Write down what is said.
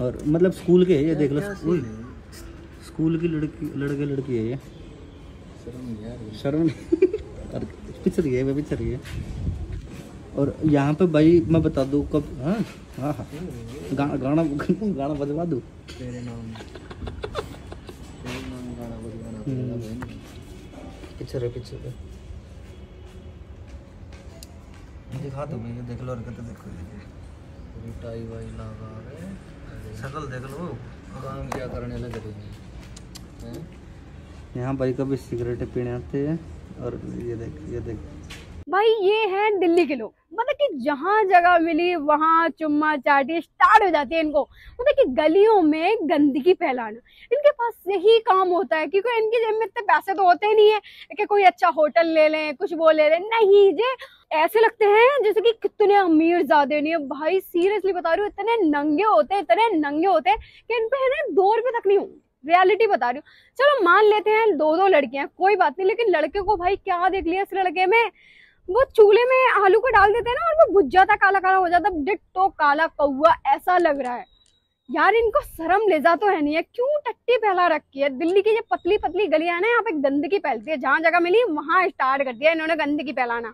और मतलब स्कूल के है ये देख लो स्कूल। स्कूल की लड़की लड़के लड़की है ये। शर्म और पिक्चर ये है पिक्चर ये। और यहाँ पे भाई मैं बता दूँ कब हाँ हाँ हाँ। गाना गाना गाना बजवा दूँ? बहन पिक्चर है पिक्चर है। दिखा दो मैं ये देख लो हरकत देखो। ये टाई वाई लगा रहे शकल देख लो। काम क्या करने लग रही है? हैं? यहाँ भाई कभी सिगरेट पीने आते हैं और ये देख ये देख। भाई ये है दिल्ली के लोग। मतलब कि जहाँ जगह मिली, वहाँ चुम्मा चाटी स्टार्ट हो जाती है इनको। मतलब कि गलियों में गंदगी फैलाना। इनके पास यही काम होता है, क्योंकि इनके जेब में इतने पैसे तो होते नहीं है कि कोई अच्छा होटल ले लें, कुछ वो ले लें। नहीं जे, ऐसे लगते हैं जैसे कि कितने अमीर ज़्यादा नहीं है। भाई सीरियसली बता रही हूँ, इतने नंगे होते हैं, इतने नंगे होते हैं कि इन पे है दो रुपए तक नहीं होंगे। रियलिटी बता रही हूँ। चलो मान लेते हैं दो दो लड़कियाँ, कोई बात नहीं, लेकिन लड़के को भाई क्या देख लिया इस लड़के में? वो चूल्हे में आलू को डाल देते हैं ना और वो बुझ जाता काला काला हो जाता डिट्टो, काला कौआ ऐसा लग रहा है। यार, इनको शर्म ले जा तो है नहीं है। क्यों टट्टी फैला रखी है? दिल्ली की ये पतली पतली गलियाँ है ना, यहाँ पे गंदगी फैलती है। जहाँ जगह मिली, वहाँ स्टार्ट कर दिया इन्होंने गंदगी फैलाना।